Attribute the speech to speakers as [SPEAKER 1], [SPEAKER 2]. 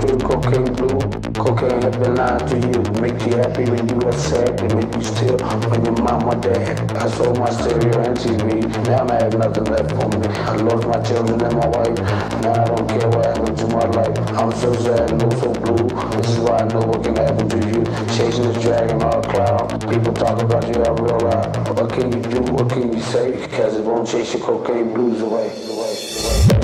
[SPEAKER 1] Cocaine blue, cocaine blue. Cocaine have been lying to you. Make you happy when you are sad and make you still when your mama dead. I sold my stereo and TV. Now I have nothing left for me. I lost my children and my wife. Now I don't care what happened to my life. I'm so sad and so blue. This is why I know what can happen to you. Chasing this dragon on a cloud. People talk about you, I realize. What can you do? What can you say? Cause it won't chase your cocaine blues away.